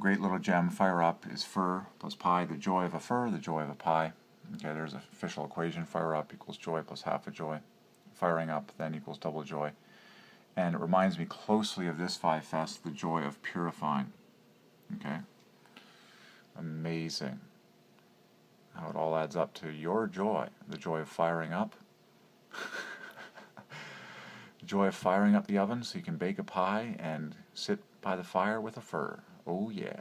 great little gem, fire up, is fur plus pie, the joy of a fur, the joy of a pie. Okay, there's an official equation, fire up equals joy plus half a joy. Firing up then equals double joy. And it reminds me closely of this five Fest, the joy of purifying. Okay? Amazing how it all adds up to your joy, the joy of firing up. joy of firing up the oven so you can bake a pie and sit by the fire with a fir. Oh yeah.